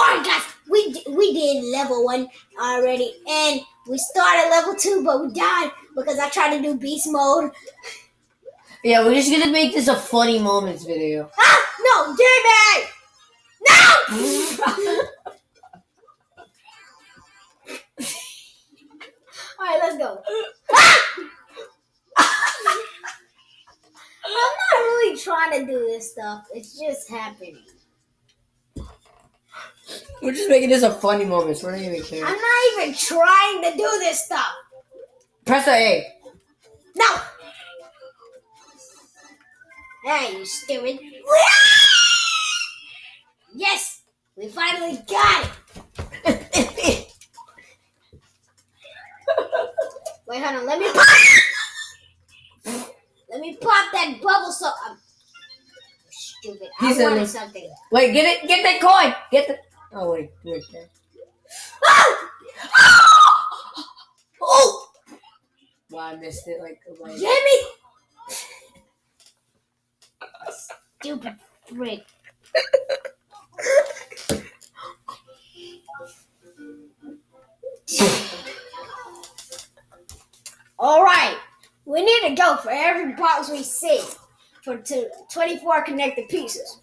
Alright guys, we we did level one already and we started level two, but we died because I tried to do beast mode. Yeah, we're just gonna make this a funny moments video. Ah! No, damn it! No! Alright, let's go. I'm not really trying to do this stuff. It's just happening. We're just making this a funny moments. We're not even caring. I'm not even trying to do this stuff. Press the A. No! Hey, you stupid. Yes! We finally got it! Wait, hold on. Let me pop. Let me pop that bubble so. Um, stupid. I He's in wanted something. Wait, get it. Get that coin. Get the. Oh wait, wait. there. Ah! Oh! Wow, I missed it. Like, like Jimmy! Stupid frick. Alright, we need to go for every box we see for to 24 connected pieces.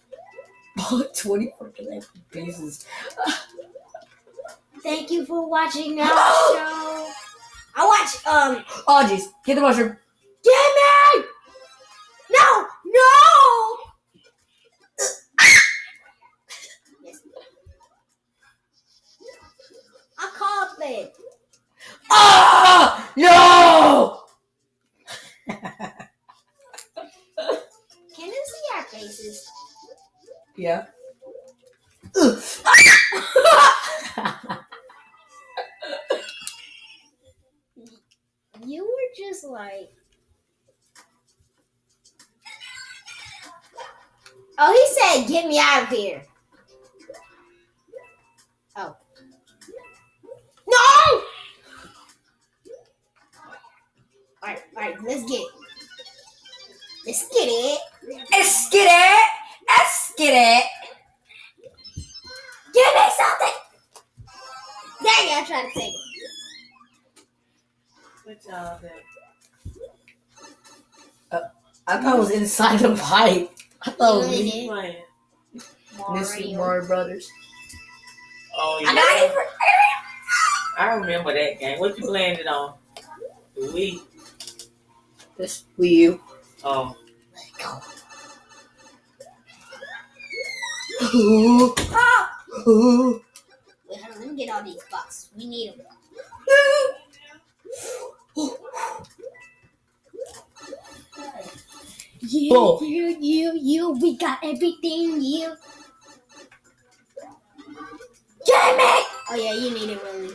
24 connected pieces. Thank you for watching our show. I watch, um, Oh jeez, get the mushroom. Jimmy! No! No! Were like. Oh, he said, "Get me out of here." Oh. No! All right, all right, let's get it. Let's get it. Let's get it. Let's get it. Give me something. Dang it, I tried to take it. Good job, babe. I thought it was inside the pipe. I thought it was Really? me. Playing. This Super Mario. Mario Brothers. Oh, I yeah. got it for I remember that game. What you playing it on? The Wii. This Wii U. Oh, Ooh, Oh! ooh. Wait, hold on. Let me get all these boxes. We need them. You, Whoa. you, you, you. We got everything. You. Jamie! Oh yeah, you need it really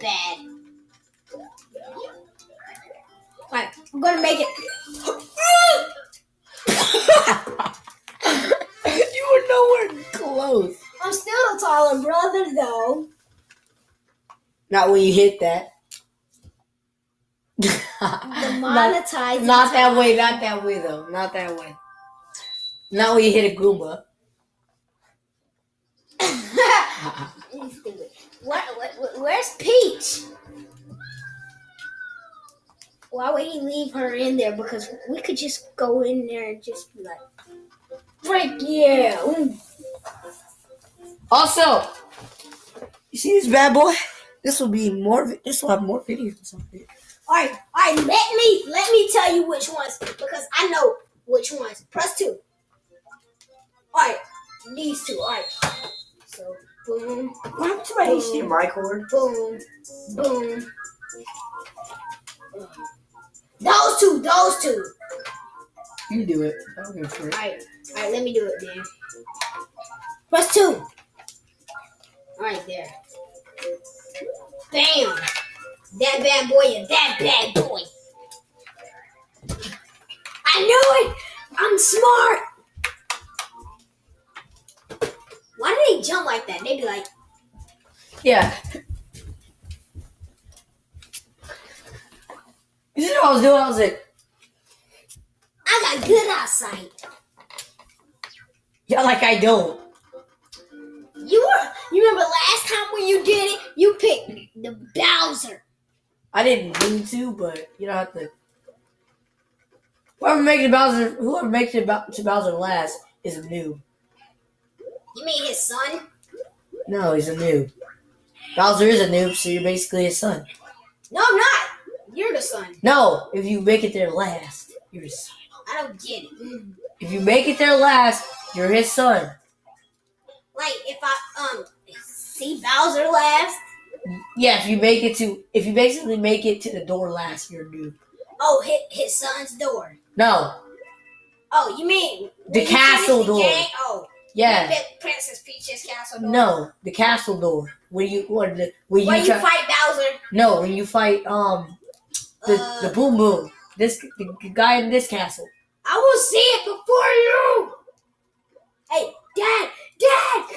bad. Alright, I'm gonna make it. you were nowhere close. I'm still the taller brother though. Not when you hit that. The not, monetized. not that way, not that way though. Not that way. Not when you hit a Goomba. Stupid. What, what? Where's Peach? Why would he leave her in there? Because we could just go in there and just be like, "Freak yeah!" Also, you see this bad boy? This will be more. This will have more videos or something. All right, all right. Let me let me tell you which ones because I know which ones. Press two. All right, these two. All right. So boom, What's my HDMI cord? boom, boom. Those two. Those two. You do it. I don't give a frick. Alright, alright, let me do it then. Press two. Alright, there. Bam! That bad boy and that bad boy. I knew it! I'm smart! Why do they jump like that? They be like, Yeah. You know what I was doing? I was like, I got good eyesight. yeah, like I don't. You were. Remember last time when you did it? You picked the Bowser. I didn't mean to, but you don't have to. Whoever makes it Bowser, whoever makes it to Bowser last is a noob. You mean his son? No, he's a noob. Bowser is a noob, so you're basically his son. No, I'm not. You're the son. No, if you make it there last, you're his son. I don't get it. If you make it there last, you're his son. Like if I um see Bowser last. Yeah, if you make it to, if you basically make it to the door last, you're noob. Oh, hit his son's door. No, Oh, you mean The castle the door. game? Oh, yeah, Princess Peach's castle door. no, the castle door. When you, when, the, when When you, you try, fight Bowser. no, when you fight um the uh, the boom boom, this the guy in this castle. I will see it before you. Hey, Dad, Dad.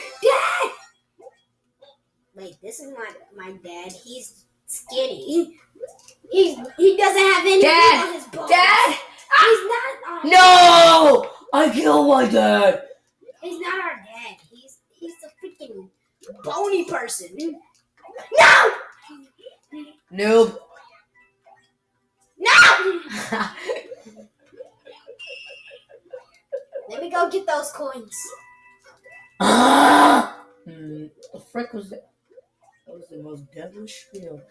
Wait, this is my my dad. He's skinny. He's he doesn't have any Dad, on his bones. Dad, he's not. Our, no, I killed my dad. he's not our dad. He's he's a freaking bony person. No, Noob. no. Let me go get those coins. Ah! Hmm, the frick was that? That was the most devilish feel.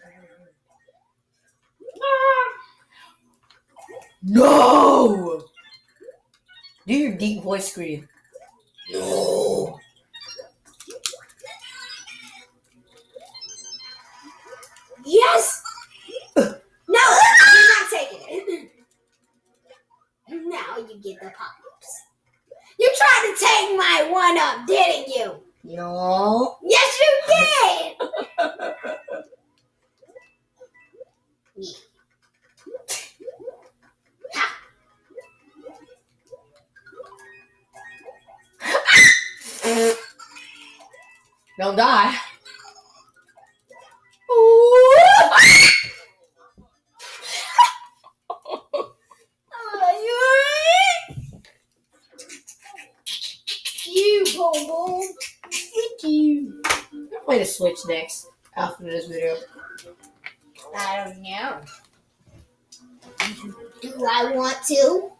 No! Do your deep voice scream. No! Oh, don't die. You boom boom. Thank you. Play the Switch next after this video. I don't know. Do I want to?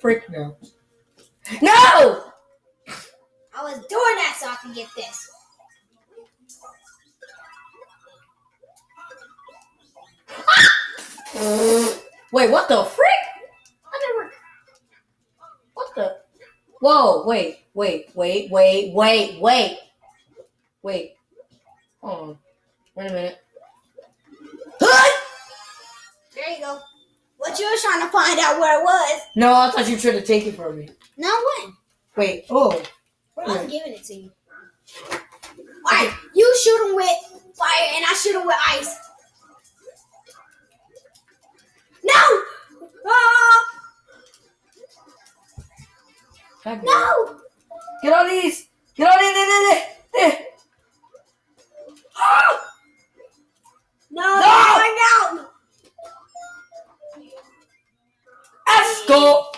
Quick? Frick no. No! I was doing that so I could get this. Wait, what the frick? I never. What the? Whoa! Wait! Wait! Wait! Wait! Wait! Wait! Wait! Hold on. Wait a minute. There you go. What you was trying to find out where it was? No, I thought you were trying to take it from me. No one. Wait. Oh. Wait I a was giving it to you. Alright, you shoot him with fire and I shoot him with ice. No! Ah! God damn it. No! Get on these! Get on in! in, in, in, in. Ah! Let's